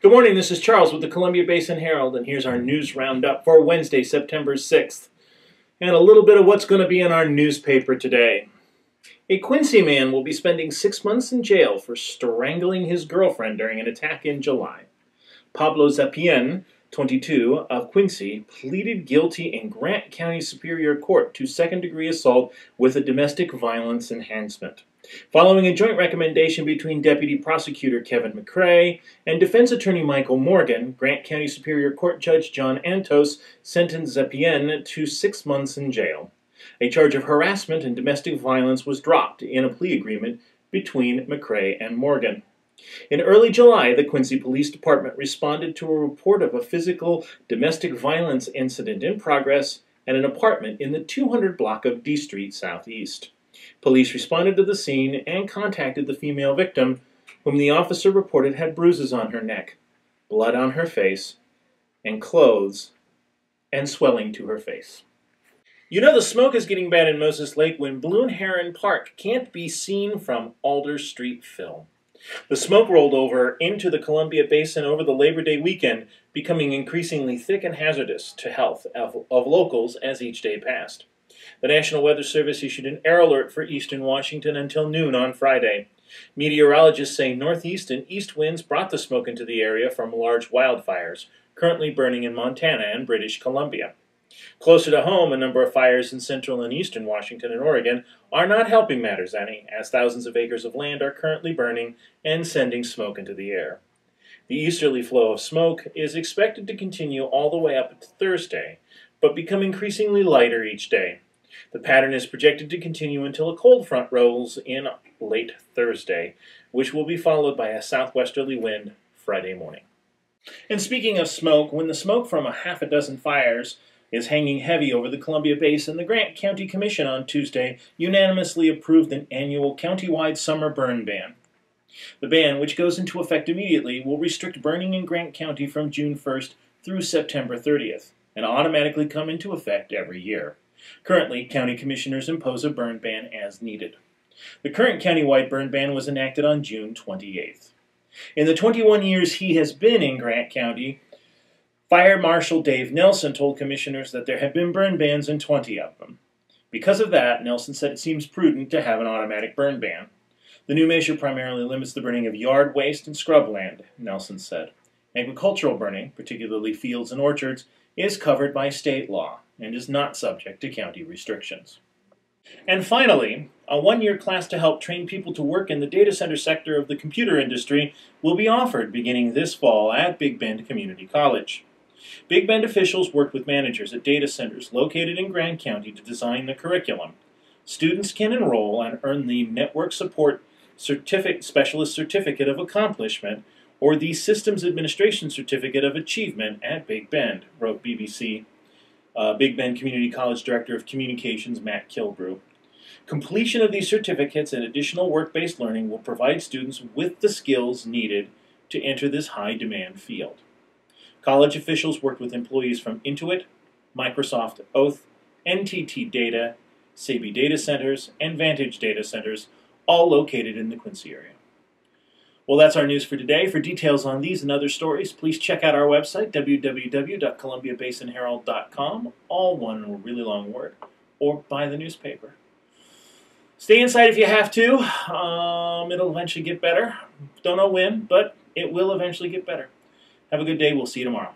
Good morning, this is Charles with the Columbia Basin Herald, and here's our news roundup for Wednesday, September 6th. And a little bit of what's going to be in our newspaper today. A Quincy man will be spending six months in jail for strangling his girlfriend during an attack in July. Pablo Zapien, 22, of Quincy, pleaded guilty in Grant County Superior Court to second degree assault with a domestic violence enhancement. Following a joint recommendation between Deputy Prosecutor Kevin McCrae and Defense Attorney Michael Morgan, Grant County Superior Court Judge John Antosz sentenced Zapien to six months in jail. A charge of harassment and domestic violence was dropped in a plea agreement between McCrae and Morgan. In early July, the Quincy Police Department responded to a report of a physical domestic violence incident in progress at an apartment in the 200 block of D Street Southeast. Police responded to the scene and contacted the female victim, whom the officer reported had bruises on her neck, blood on her face, and clothes, and swelling to her face. You know the smoke is getting bad in Moses Lake when Blue Heron Park can't be seen from Alder Street Fill. The smoke rolled over into the Columbia Basin over the Labor Day weekend, becoming increasingly thick and hazardous to health of, of locals as each day passed. The National Weather Service issued an air alert for eastern Washington until noon on Friday. Meteorologists say northeast and east winds brought the smoke into the area from large wildfires, currently burning in Montana and British Columbia. Closer to home, a number of fires in central and eastern Washington and Oregon are not helping matters any, as thousands of acres of land are currently burning and sending smoke into the air. The easterly flow of smoke is expected to continue all the way up to Thursday, but become increasingly lighter each day. The pattern is projected to continue until a cold front rolls in late Thursday, which will be followed by a southwesterly wind Friday morning. And speaking of smoke, when the smoke from a half a dozen fires is hanging heavy over the Columbia Basin, the Grant County Commission on Tuesday unanimously approved an annual countywide summer burn ban. The ban, which goes into effect immediately, will restrict burning in Grant County from June 1st through September 30th and automatically come into effect every year. Currently, county commissioners impose a burn ban as needed. The current countywide burn ban was enacted on June 28th. In the 21 years he has been in Grant County, Fire Marshal Dave Nelson told commissioners that there have been burn bans in 20 of them. Because of that, Nelson said it seems prudent to have an automatic burn ban. The new measure primarily limits the burning of yard waste and scrubland, Nelson said. Agricultural burning, particularly fields and orchards, is covered by state law and is not subject to county restrictions. And finally, a one year class to help train people to work in the data center sector of the computer industry will be offered beginning this fall at Big Bend Community College. Big Bend officials worked with managers at data centers located in Grant County to design the curriculum. Students can enroll and earn the Network Support Specialist Certificate of Accomplishment or the Systems Administration Certificate of Achievement at Big Bend, wrote BBC uh, Big Bend Community College Director of Communications Matt Kilbrew. Completion of these certificates and additional work based learning will provide students with the skills needed to enter this high demand field. College officials worked with employees from Intuit, Microsoft Oath, NTT Data, Sabey Data Centers, and Vantage Data Centers, all located in the Quincy area. Well, that's our news for today. For details on these and other stories, please check out our website, www.columbiabasinherald.com, all one really long word, or buy the newspaper. Stay inside if you have to. Um, it'll eventually get better. Don't know when, but it will eventually get better. Have a good day. We'll see you tomorrow.